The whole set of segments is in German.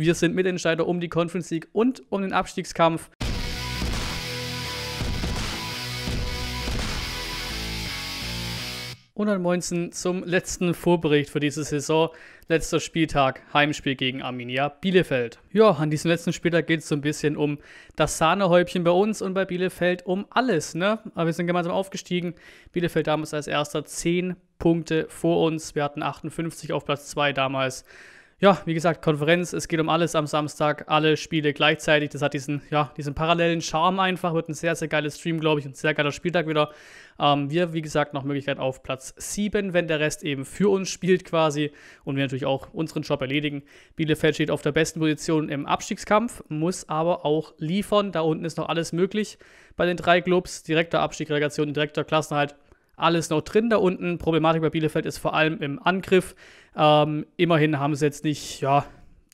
Wir sind Mitentscheider um die Conference League und um den Abstiegskampf. Und dann Moinsen zum letzten Vorbericht für diese Saison. Letzter Spieltag, Heimspiel gegen Arminia Bielefeld. Ja, an diesem letzten Spieltag geht es so ein bisschen um das Sahnehäubchen bei uns und bei Bielefeld um alles, ne? Aber wir sind gemeinsam aufgestiegen. Bielefeld damals als erster 10 Punkte vor uns. Wir hatten 58 auf Platz 2 damals ja, wie gesagt, Konferenz, es geht um alles am Samstag, alle Spiele gleichzeitig. Das hat diesen, ja, diesen parallelen Charme einfach. Wird ein sehr, sehr geiles Stream, glaube ich, ein sehr geiler Spieltag wieder. Ähm, wir, wie gesagt, noch Möglichkeit auf Platz 7, wenn der Rest eben für uns spielt quasi und wir natürlich auch unseren Job erledigen. Bielefeld steht auf der besten Position im Abstiegskampf, muss aber auch liefern. Da unten ist noch alles möglich bei den drei Clubs. Direkter Abstieg, Relegation, direkter Klassenhalt alles noch drin da unten. Problematik bei Bielefeld ist vor allem im Angriff. Ähm, immerhin haben sie jetzt nicht, ja,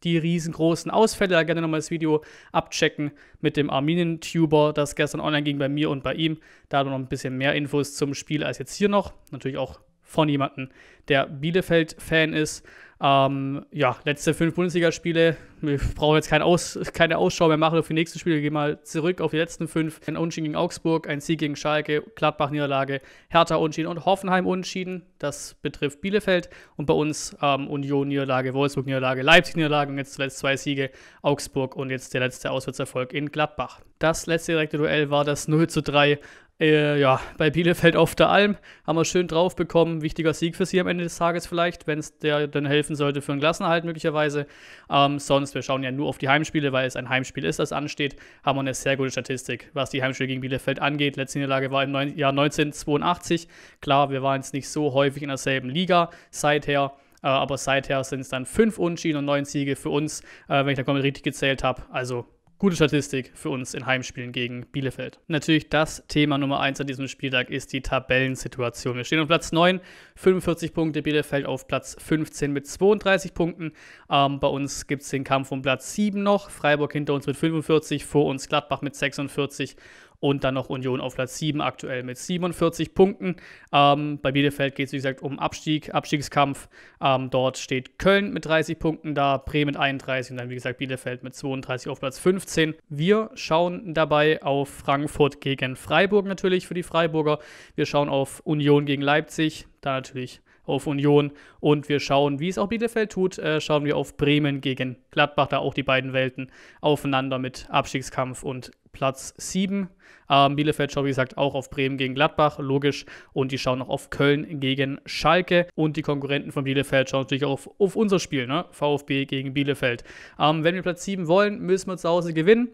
die riesengroßen Ausfälle. Da gerne nochmal das Video abchecken mit dem Arminien-Tuber, das gestern online ging bei mir und bei ihm. Da hat man noch ein bisschen mehr Infos zum Spiel als jetzt hier noch. Natürlich auch von jemandem, der Bielefeld-Fan ist. Ähm, ja, letzte fünf Bundesligaspiele. Wir brauchen jetzt kein Aus, keine Ausschau mehr machen auf die nächsten Spiele. Wir gehen mal zurück auf die letzten fünf. Ein Unentschieden gegen Augsburg, ein Sieg gegen Schalke, Gladbach-Niederlage, Hertha Unentschieden und Hoffenheim Unentschieden. Das betrifft Bielefeld. Und bei uns ähm, Union-Niederlage, Wolfsburg-Niederlage, Leipzig-Niederlage und jetzt zuletzt zwei Siege, Augsburg und jetzt der letzte Auswärtserfolg in Gladbach. Das letzte direkte Duell war das 0 zu 3 äh, ja, bei Bielefeld auf der Alm haben wir schön drauf bekommen. Wichtiger Sieg für sie am Ende des Tages vielleicht, wenn es der dann helfen sollte für einen Klassenerhalt möglicherweise. Ähm, sonst, wir schauen ja nur auf die Heimspiele, weil es ein Heimspiel ist, das ansteht, haben wir eine sehr gute Statistik, was die Heimspiele gegen Bielefeld angeht. Letzte Niederlage war im Jahr 1982. Klar, wir waren jetzt nicht so häufig in derselben Liga seither. Äh, aber seither sind es dann fünf Unschieden und neun Siege für uns, äh, wenn ich da komplett richtig gezählt habe. Also Gute Statistik für uns in Heimspielen gegen Bielefeld. Natürlich das Thema Nummer 1 an diesem Spieltag ist die Tabellensituation. Wir stehen auf Platz 9, 45 Punkte, Bielefeld auf Platz 15 mit 32 Punkten. Ähm, bei uns gibt es den Kampf um Platz 7 noch, Freiburg hinter uns mit 45, vor uns Gladbach mit 46 und dann noch Union auf Platz 7 aktuell mit 47 Punkten. Ähm, bei Bielefeld geht es, wie gesagt, um Abstieg, Abstiegskampf. Ähm, dort steht Köln mit 30 Punkten da, Bremen mit 31 und dann, wie gesagt, Bielefeld mit 32 auf Platz 15. Wir schauen dabei auf Frankfurt gegen Freiburg natürlich für die Freiburger. Wir schauen auf Union gegen Leipzig, da natürlich auf Union und wir schauen, wie es auch Bielefeld tut, äh, schauen wir auf Bremen gegen Gladbach, da auch die beiden Welten aufeinander mit Abstiegskampf und Platz 7. Ähm, Bielefeld schaut, wie gesagt, auch auf Bremen gegen Gladbach, logisch. Und die schauen noch auf Köln gegen Schalke. Und die Konkurrenten von Bielefeld schauen natürlich auch auf, auf unser Spiel, ne? VfB gegen Bielefeld. Ähm, wenn wir Platz 7 wollen, müssen wir zu Hause gewinnen.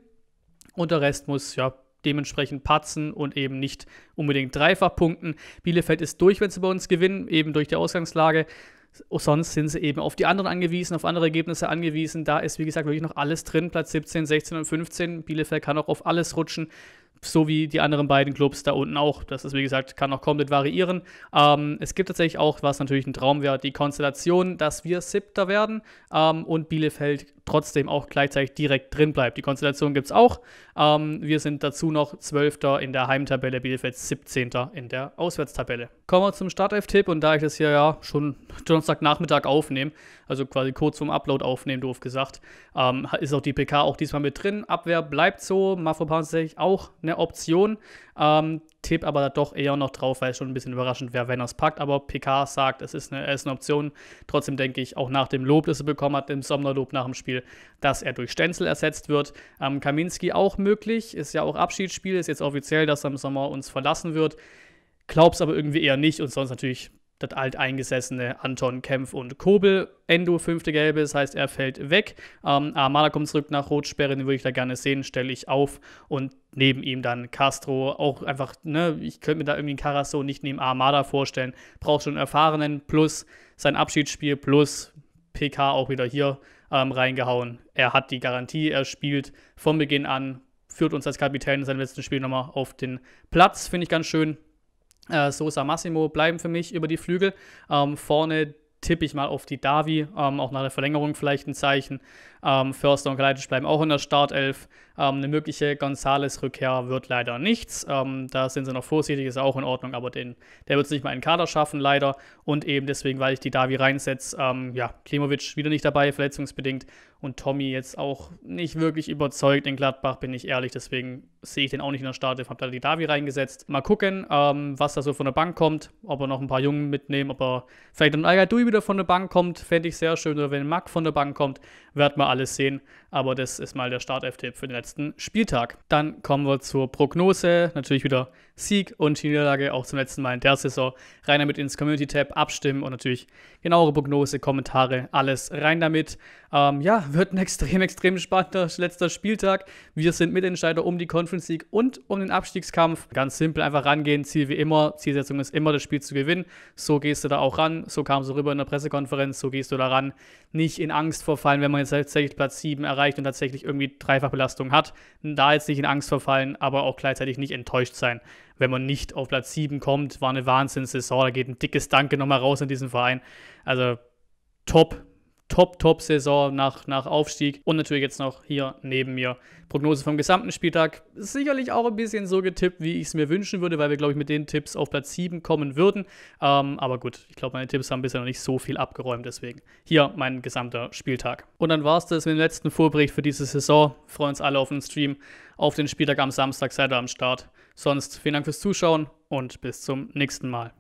Und der Rest muss, ja, dementsprechend patzen und eben nicht unbedingt dreifach punkten. Bielefeld ist durch, wenn sie bei uns gewinnen, eben durch die Ausgangslage. Sonst sind sie eben auf die anderen angewiesen, auf andere Ergebnisse angewiesen. Da ist, wie gesagt, wirklich noch alles drin. Platz 17, 16 und 15. Bielefeld kann auch auf alles rutschen so wie die anderen beiden Clubs da unten auch. Das ist, wie gesagt, kann auch komplett variieren. Ähm, es gibt tatsächlich auch, was natürlich ein Traum wäre, die Konstellation, dass wir Siebter werden ähm, und Bielefeld trotzdem auch gleichzeitig direkt drin bleibt. Die Konstellation gibt es auch. Ähm, wir sind dazu noch Zwölfter in der Heimtabelle, Bielefeld 17. in der Auswärtstabelle. Kommen wir zum Startelf-Tipp und da ich das hier ja schon Donnerstagnachmittag aufnehme, also quasi kurz vorm Upload aufnehmen, doof gesagt, ähm, ist auch die PK auch diesmal mit drin. Abwehr bleibt so, Mafropan ist tatsächlich auch eine Option. Ähm, Tipp aber doch eher noch drauf, weil es schon ein bisschen überraschend wäre, wenn er es packt. Aber PK sagt, es ist eine, ist eine Option. Trotzdem denke ich, auch nach dem Lob, das er bekommen hat, dem Sommerlob nach dem Spiel, dass er durch Stenzel ersetzt wird. Ähm, Kaminski auch möglich, ist ja auch Abschiedsspiel, ist jetzt offiziell, dass er im Sommer uns verlassen wird. Glaub's aber irgendwie eher nicht und sonst natürlich das alteingesessene Anton Kempf und Kobel. Endo, fünfte Gelbe, das heißt, er fällt weg. Ähm, Armada kommt zurück nach Rotsperre, den würde ich da gerne sehen, stelle ich auf. Und neben ihm dann Castro, auch einfach, ne, ich könnte mir da irgendwie einen Carasso nicht neben Armada vorstellen. Braucht schon einen Erfahrenen, plus sein Abschiedsspiel, plus PK auch wieder hier ähm, reingehauen. Er hat die Garantie, er spielt von Beginn an, führt uns als Kapitän in seinem letzten Spiel nochmal auf den Platz, finde ich ganz schön. Äh, Sosa Massimo bleiben für mich über die Flügel. Ähm, vorne tippe ich mal auf die Davi, ähm, auch nach der Verlängerung vielleicht ein Zeichen. Ähm, Förster und Galeitisch bleiben auch in der Startelf. Ähm, eine mögliche Gonzales-Rückkehr wird leider nichts. Ähm, da sind sie noch vorsichtig, ist auch in Ordnung, aber den, der wird es nicht mal in den Kader schaffen, leider. Und eben deswegen, weil ich die Davi reinsetze, ähm, ja, Klimovic wieder nicht dabei, verletzungsbedingt. und Tommy jetzt auch nicht wirklich überzeugt in Gladbach, bin ich ehrlich. Deswegen sehe ich den auch nicht in der Startelf. Habe da die Davi reingesetzt. Mal gucken, ähm, was da so von der Bank kommt. Ob er noch ein paar Jungen mitnehmen, ob er vielleicht ein Algadui wieder von der Bank kommt, fände ich sehr schön. Oder wenn Mack von der Bank kommt, werden wir alles sehen. Aber das ist mal der Startelf-Tipp für den letzten Spieltag. Dann kommen wir zur Prognose. Natürlich wieder Sieg und Niederlage, auch zum letzten Mal in der Saison. Rein damit ins Community-Tab abstimmen und natürlich genauere Prognose, Kommentare, alles rein damit. Ähm, ja, wird ein extrem, extrem spannender letzter Spieltag. Wir sind Mitentscheider um die Conference League und um den Abstiegskampf. Ganz simpel, einfach rangehen. Ziel wie immer. Zielsetzung ist immer, das Spiel zu gewinnen. So gehst du da auch ran. So kam es rüber in der Pressekonferenz. So gehst du da ran. Nicht in Angst verfallen, wenn man jetzt tatsächlich Platz 7 erreicht und tatsächlich irgendwie Dreifachbelastung hat. Da jetzt nicht in Angst verfallen, aber auch gleichzeitig nicht enttäuscht sein, wenn man nicht auf Platz 7 kommt. War eine Wahnsinnssaison. Da geht ein dickes Danke nochmal raus in diesen Verein. Also top Top-Top-Saison nach, nach Aufstieg. Und natürlich jetzt noch hier neben mir Prognose vom gesamten Spieltag. Sicherlich auch ein bisschen so getippt, wie ich es mir wünschen würde, weil wir, glaube ich, mit den Tipps auf Platz 7 kommen würden. Ähm, aber gut, ich glaube, meine Tipps haben bisher noch nicht so viel abgeräumt. Deswegen hier mein gesamter Spieltag. Und dann war es das mit dem letzten Vorbericht für diese Saison. Freuen uns alle auf den Stream, auf den Spieltag am Samstag, seid ihr am Start. Sonst vielen Dank fürs Zuschauen und bis zum nächsten Mal.